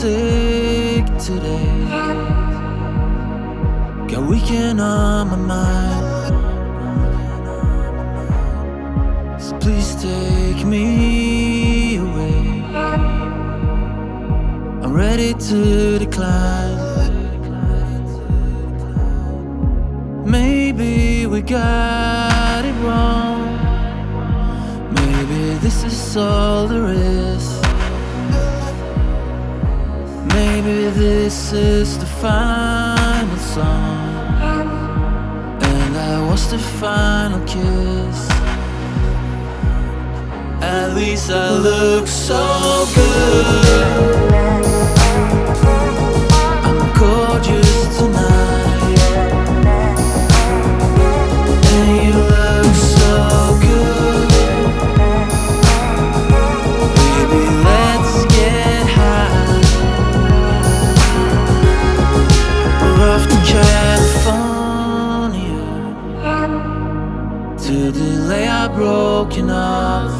today. Got weekend on my mind. So please take me away. I'm ready to decline. Maybe we got it wrong. Maybe this is all there is. Maybe this is the final song. And that was the final kiss. At least I look so good. To delay our broken off.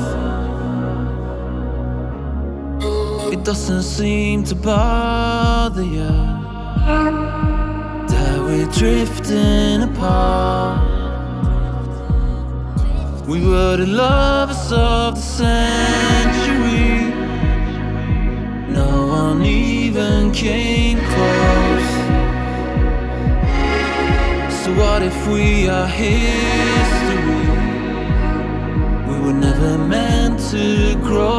It doesn't seem to bother you that we're drifting apart. We were the lovers of the century. No one even came close. So what if we are history? Never meant to grow